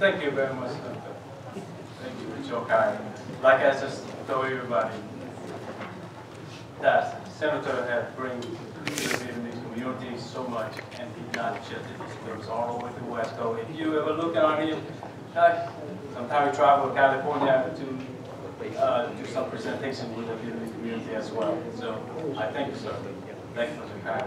thank you very much, Doctor. Thank you, it's your kind. Like I just told everybody, that Senator had bring the Vietnamese community so much, and he not just in this all over the West Coast. If you ever look around here, uh, sometimes we travel to California to, uh, do some presentation with the Vietnamese community as well. So I thank you, sir. Thank you for the kind.